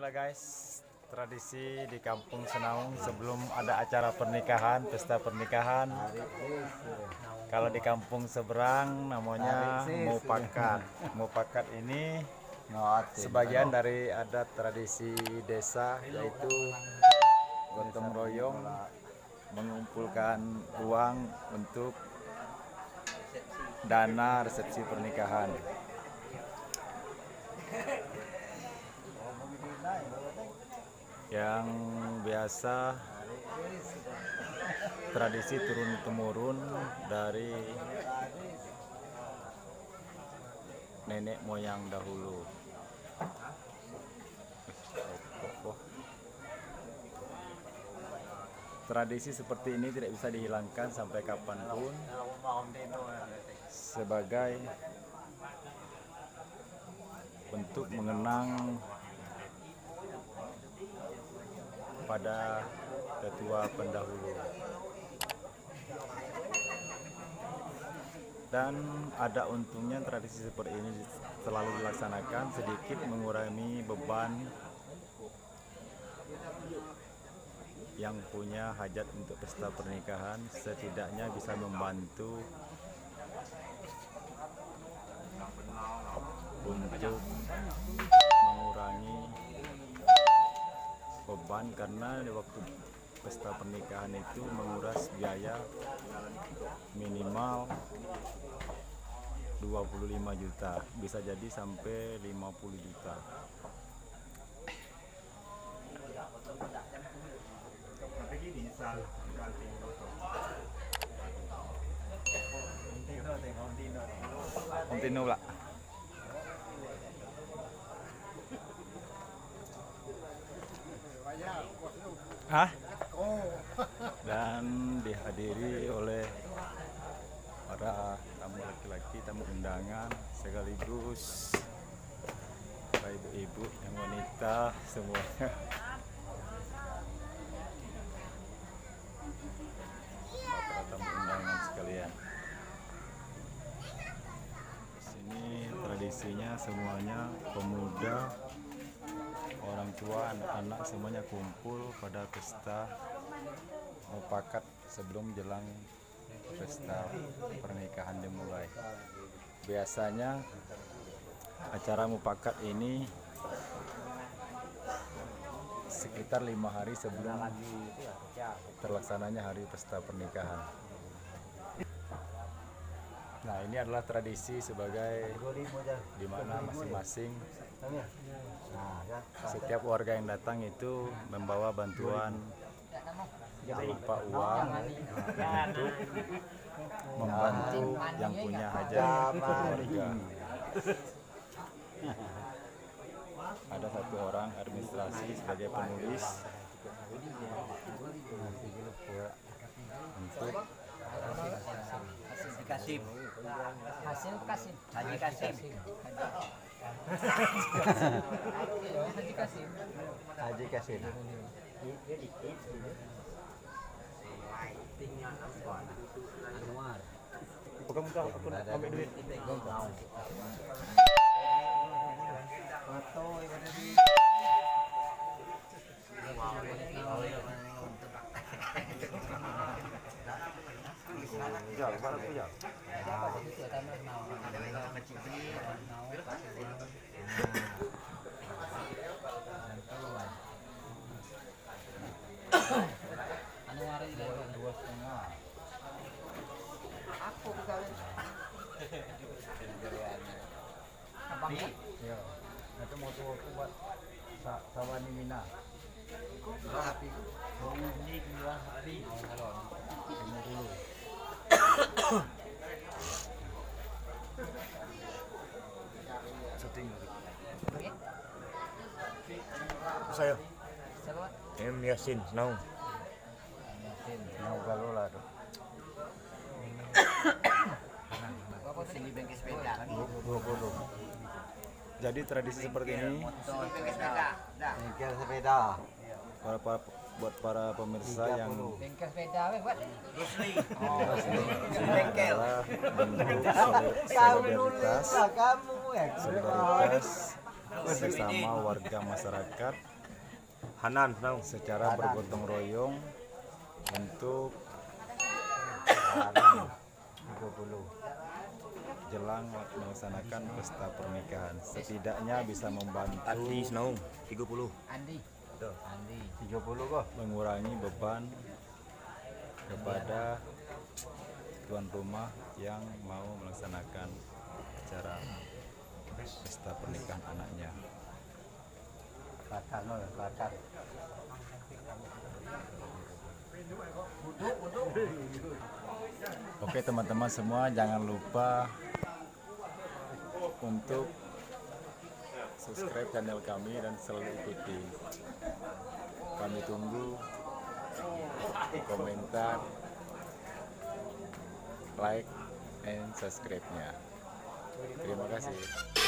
Inilah guys tradisi di Kampung Senaung sebelum ada acara pernikahan, pesta pernikahan. Kalau di kampung seberang namanya Mupakat. Mupakat ini sebagian dari adat tradisi desa yaitu gotong royong mengumpulkan uang untuk dana resepsi pernikahan. Yang biasa tradisi turun temurun dari nenek moyang dahulu. Tradisi seperti ini tidak bisa dihilangkan sampai kapan pun sebagai bentuk mengenang pada tetua pendahulu. Dan ada untungnya tradisi seperti ini selalu dilaksanakan sedikit mengurangi beban yang punya hajat untuk pesta pernikahan setidaknya bisa membantu untuk beban karena di waktu pesta pernikahan itu menguras biaya minimal 25 juta bisa jadi sampai 50 juta Continue lah. Hah? Dan dihadiri oleh para tamu laki-laki, tamu undangan sekaligus para ibu-ibu yang wanita semuanya. Para tamu undangan sekalian. Di sini tradisinya semuanya pemuda orang tua, anak-anak semuanya kumpul pada pesta mupakat sebelum jelang pesta pernikahan dimulai. Biasanya acara mupakat ini sekitar lima hari sebelum terlaksananya hari pesta pernikahan. Nah ini adalah tradisi sebagai di mana masing-masing setiap warga yang datang itu membawa bantuan berupa uang untuk membantu yang punya hajat keluarga. Ada satu orang administrasi sebagai penulis. Untuk Kasim. Hasil Kasim. Haji Kasim. Haji Kasim. Haji Kasim. Anwar. Bukan bukan aku nak ambil duit. Foto yang ada di Jauh, mana tu jauh? Anwar juga dua setengah. Aku kali. Abang ya? Itu mau tu aku buat sa- sawani mina. Rapi. Ini dua hari. Ini dulu. Saya. Siapa? M Yasin, Nau. Nau Galola tu. Bapak Sini bengkel sepeda. 20. Jadi tradisi seperti ini Motor bengkel sepeda. Para, para buat para pemirsa yang bengkel sepeda weh buat. Rusli. bengkel lah kamu ya. solidaritas sesama warga masyarakat Hanan, secara bergotong royong untuk jelang melaksanakan pesta pernikahan. Setidaknya bisa membantu Andi Senau 30. Andi. Tuh. Andi. 30 kok. mengurangi beban kepada tuan rumah yang mau melaksanakan acara pesta pernikahan anaknya. No. Oke teman-teman semua jangan lupa untuk subscribe channel kami dan selalu ikuti. Kami tunggu komentar, like, and subscribe-nya. Terima kasih.